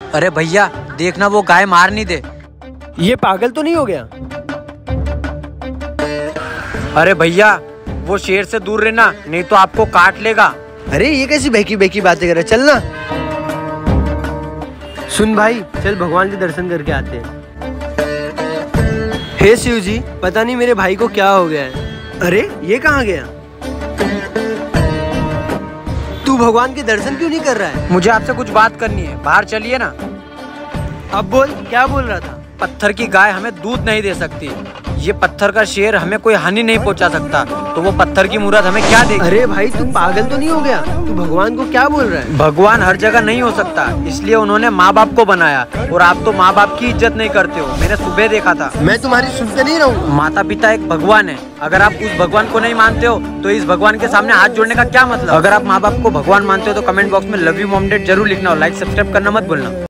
अरे भैया देखना वो गाय मार नहीं दे। ये पागल तो नहीं हो गया? अरे भैया वो शेर से दूर रहना नहीं तो आपको काट लेगा। अरे ये कैसी बहकी बहकी बातें कर रहा चल ना। सुन भाई चल भगवान के दर्शन करके आते हैं। हे शिव जी पता नहीं मेरे भाई को क्या हो गया है? अरे ये कहाँ गया? भगवान के दर्शन क्यों नहीं कर रहा है? मुझे आपसे कुछ बात करनी है। बाहर चलिए ना। अब बोल क्या बोल रहा था? पत्थर की गाय हमें दूध नहीं दे सकती। ये पत्थर का शेर हमें कोई हानि नहीं पहुँचा सकता। तो वो पत्थर की मूर्त हमें क्या देगी? अरे भाई तू पागल तो नहीं हो गया? तू भगवान को क्या बोल रहा है? भगवान हर जगह नहीं हो सकता इसलिए उन्होंने माँ बाप को बनाया। और आप तो माँ बाप की इज़्ज़त नहीं करते हो। मैंने सुबह देखा था। मैं तुम्हारी सुनते नहीं रहूँगा। माता पिता एक भगवान है। अगर आप उस भगवान को नहीं मानते हो तो इस भगवान के सामने हाथ जोड़ने का क्या मतलब? अगर आप माँ बाप को भगवान मानते हो तो कमेंट बॉक्स में लव यू मॉम डेड ज़रूर लिखना और लाइक सब्सक्राइब करना मत भूलना।